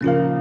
Purchase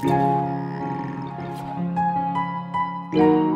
thank you.